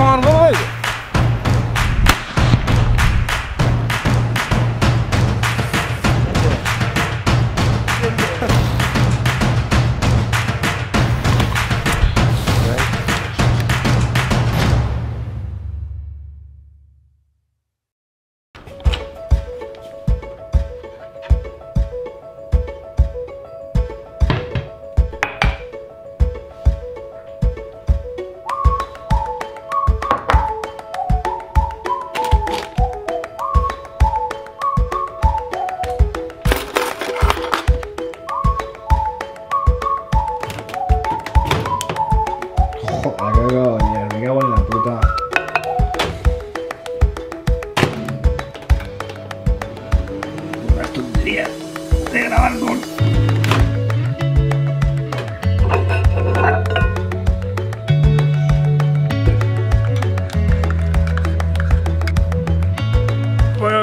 on, vamos a ello.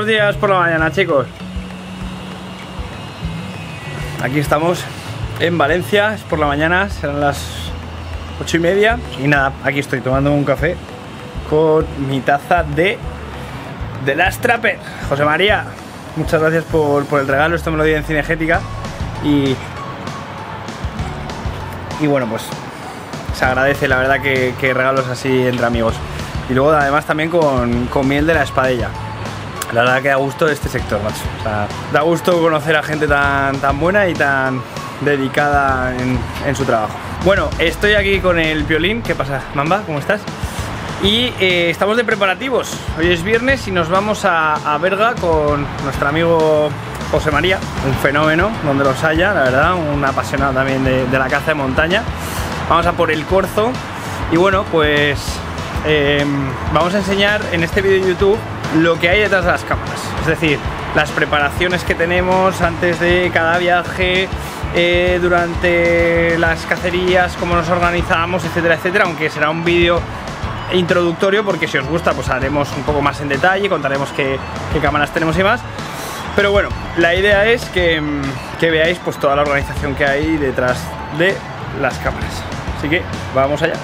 Buenos días por la mañana, chicos. Aquí estamos en Valencia, es por la mañana, serán las ocho y media. Y nada, aquí estoy tomando un café con mi taza de de las Trapper. José María, muchas gracias por, por el regalo, esto me lo di en Cinegética. Y, y bueno, pues se agradece la verdad que, que regalos así entre amigos. Y luego además también con, con miel de la espadella. La verdad que da gusto este sector, macho. O sea, da gusto conocer a gente tan, tan buena y tan dedicada en, su trabajo. Bueno, estoy aquí con el violín. ¿Qué pasa, Mamba? ¿Cómo estás? Y eh, estamos de preparativos. Hoy es viernes y nos vamos a, a Berga con nuestro amigo José María, un fenómeno donde los haya, la verdad, un apasionado también de, la caza de montaña. Vamos a por el corzo y bueno, pues eh, vamos a enseñar en este vídeo de YouTube lo que hay detrás de las cámaras. Es decir, las preparaciones que tenemos antes de cada viaje, eh, durante las cacerías, cómo nos organizamos, etcétera, etcétera. Aunque será un vídeo introductorio porque si os gusta pues haremos un poco más en detalle, contaremos qué, cámaras tenemos y más. Pero bueno, la idea es que, que veáis pues toda la organización que hay detrás de las cámaras. Así que vamos allá.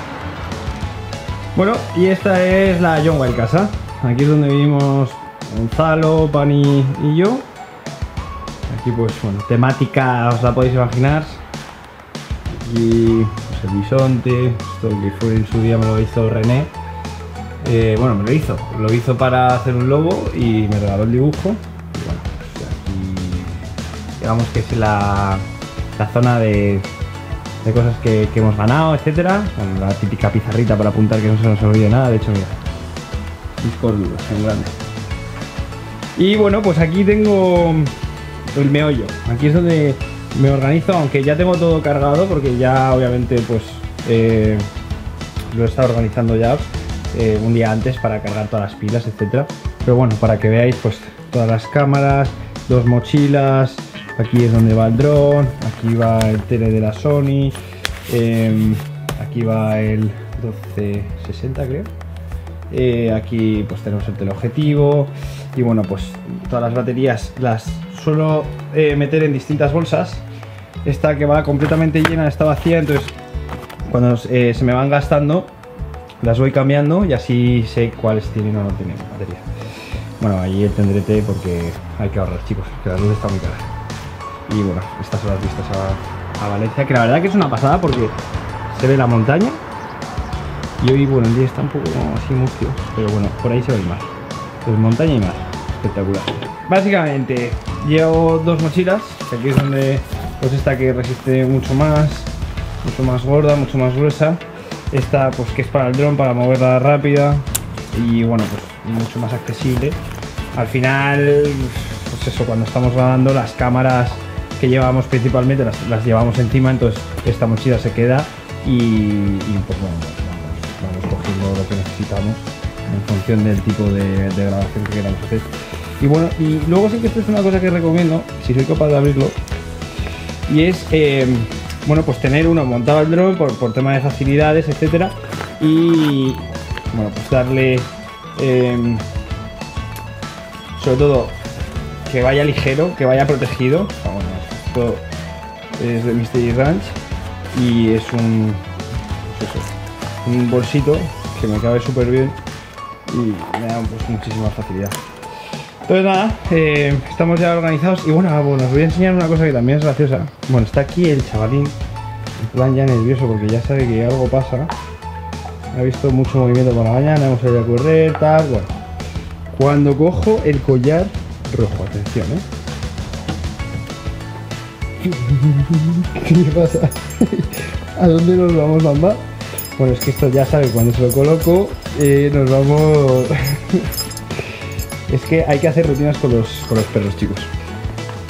Bueno, y esta es la John Wild Casa. Aquí es donde vivimos Gonzalo, Pani y yo. Aquí pues bueno, temática os la podéis imaginar. Aquí pues, el bisonte, esto que fue en su día me lo hizo René. Eh, bueno, me lo hizo, lo hizo para hacer un lobo y me regaló el dibujo. Y bueno, pues aquí digamos que es la, la zona de, de cosas que, hemos ganado, etcétera. La típica pizarrita para apuntar que no se nos olvide nada. De hecho, mira, Y bueno, pues aquí tengo el meollo. Aquí es donde me organizo, aunque ya tengo todo cargado, porque ya obviamente pues eh, lo he estado organizando ya eh, un día antes para cargar todas las pilas, etcétera. Pero bueno, para que veáis pues todas las cámaras, dos mochilas, aquí es donde va el dron, aquí va el tele de la Sony, eh, aquí va el 1260 creo. Eh, aquí pues tenemos el teleobjetivo y bueno pues todas las baterías las suelo eh, meter en distintas bolsas. Esta que va completamente llena está vacía entonces cuando eh, se me van gastando las voy cambiando y así sé cuáles tienen o no tienen batería. Bueno ahí el tendrete porque hay que ahorrar chicos que la luz está muy cara. Y bueno estas son las vistas a, a Valencia que la verdad que es una pasada porque se ve la montaña y hoy, bueno, el día está un poco así mustio, pero bueno, por ahí se ve más. Pues montaña y mar, espectacular. Básicamente, llevo dos mochilas, aquí es donde, pues esta que resiste mucho más, mucho más gorda, mucho más gruesa. Esta, pues que es para el dron, para moverla rápida y bueno, pues mucho más accesible. Al final, pues eso, cuando estamos grabando, las cámaras que llevamos principalmente las, las llevamos encima, entonces esta mochila se queda y, y pues bueno, cogiendo lo que necesitamos en función del tipo de, grabación que queramos hacer. Y bueno, y luego sí que esto es una cosa que recomiendo, si soy capaz de abrirlo, y es, eh, bueno, pues tener uno montado el dron por, por tema de facilidades, etcétera, y bueno, pues darle, eh, sobre todo, que vaya ligero, que vaya protegido. Bueno, esto es de Mystery Ranch y es un, pues un bolsito que me cabe súper bien y me da pues, muchísima facilidad. Entonces nada, eh, estamos ya organizados y bueno, ah, bueno, os voy a enseñar una cosa que también es graciosa. Bueno, está aquí el chavalín, en plan ya nervioso porque ya sabe que algo pasa. Ha visto mucho movimiento por la mañana, hemos ido a correr, tal, bueno. Cuando cojo el collar rojo, atención, ¿eh? ¿Qué pasa? ¿A dónde nos vamos, mamá? Bueno, es que esto ya sabe, cuando se lo coloco, eh, nos vamos... es que hay que hacer rutinas con los, con los perros, chicos.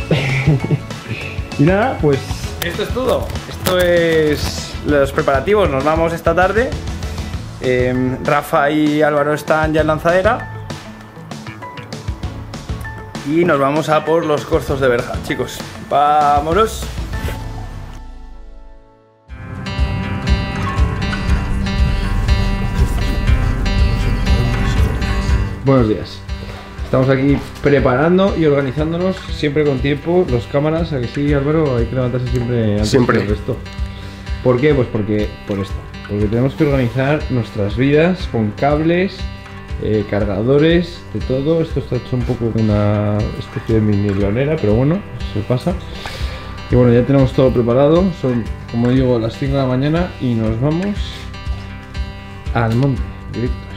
y nada, pues esto es todo. Esto es los preparativos. Nos vamos esta tarde. Em, Rafa y Álvaro están ya en lanzadera. Y nos vamos a por los corzos de verja, chicos. ¡Vámonos! Buenos días. Estamos aquí preparando y organizándonos siempre con tiempo los cámaras. A que sí, Álvaro, hay que levantarse siempre antes Siempre. del resto. ¿Por qué? Pues porque por esto. Porque tenemos que organizar nuestras vidas con cables, eh, cargadores, de todo. Esto está hecho un poco una especie de mini leonera, pero bueno, se pasa. Y bueno, ya tenemos todo preparado. Son, como digo, las 5 de la mañana y nos vamos al monte, directos.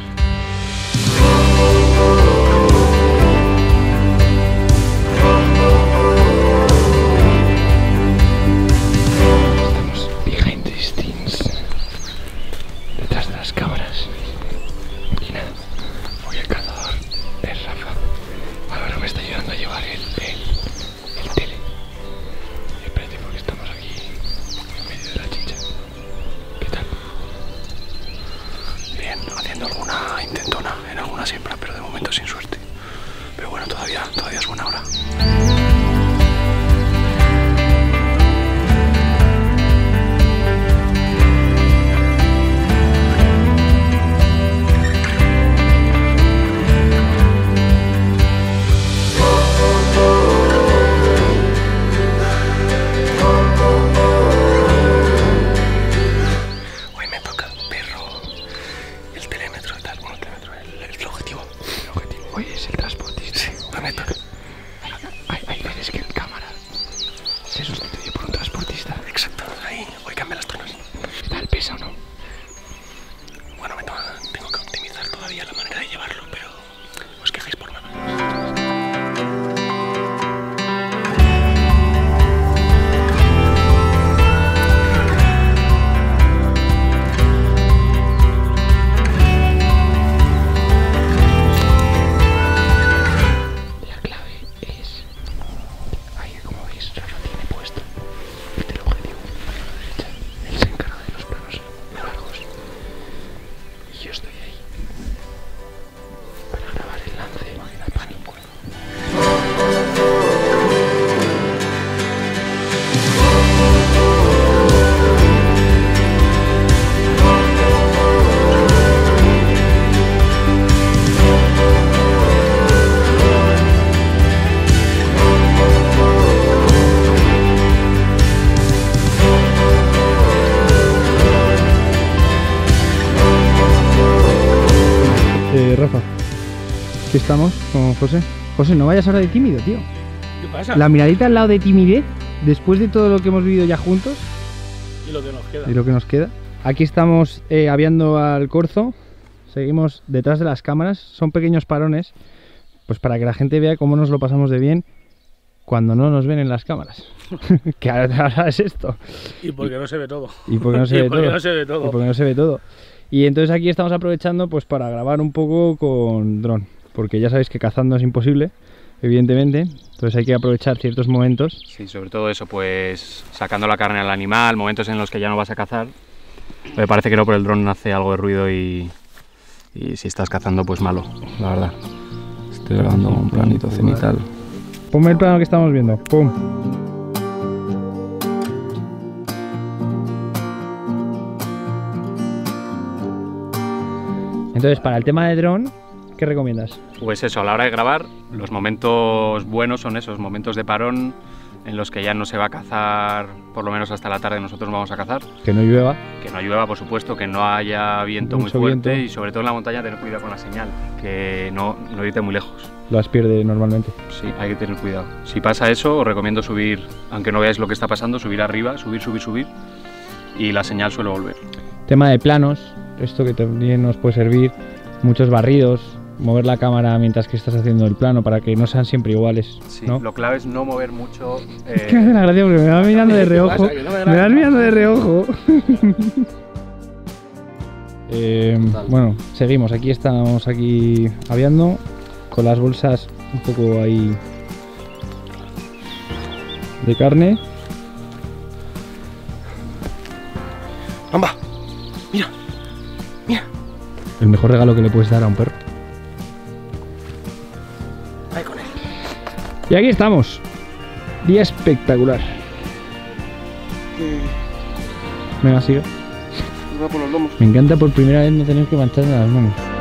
Sí, estamos con José. José, no vayas ahora de tímido, tío. ¿Qué pasa? La miradita al lado de timidez, después de todo lo que hemos vivido ya juntos Y lo que nos queda. y lo que nos queda. Aquí estamos eh, aviando al corzo, seguimos detrás de las cámaras, son pequeños parones, pues para que la gente vea cómo nos lo pasamos de bien cuando no nos ven en las cámaras. que ahora, es esto. Y porque no se ve todo. Y porque no se Y ve todo. no se ve Y todo. porque no se ve todo. Y entonces aquí estamos aprovechando pues para grabar un poco con dron, porque ya sabéis que cazando es imposible, evidentemente, entonces hay que aprovechar ciertos momentos. Sí, sobre todo eso, pues sacando la carne al animal, momentos en los que ya no vas a cazar. Me parece que no, pero el dron hace algo de ruido y, y si estás cazando, pues malo, la verdad. Estoy grabando un planito cenital. Ponme el plano que estamos viendo. ¡Pum! Entonces, para el tema de dron, ¿qué recomiendas? Pues eso, a la hora de grabar, los momentos buenos son esos, momentos de parón, en los que ya no se va a cazar, por lo menos hasta la tarde nosotros vamos a cazar. Que no llueva. Que no llueva, por supuesto, que no haya viento Mucho muy fuerte viento. y sobre todo en la montaña tener cuidado con la señal, que no, no irte muy lejos. Las pierde normalmente. Sí, hay que tener cuidado. Si pasa eso, os recomiendo subir, aunque no veáis lo que está pasando, subir arriba, subir, subir, subir y la señal suele volver. Tema de planos, esto que también nos puede servir, muchos barridos, mover la cámara mientras que estás haciendo el plano para que no sean siempre iguales, Sí, ¿no? lo clave es no mover mucho. Es que me hace eh, la gracia porque me vas mirando de reojo. no me Me vas mirando de reojo. Eh, bueno, seguimos. Aquí estamos aquí aviando con las bolsas un poco ahí de carne. ¡Amba! Mira, El mejor regalo que le puedes dar a un perro. Y aquí estamos. Día espectacular. Venga, sigue. Me encanta por primera vez no tener que mancharme las manos.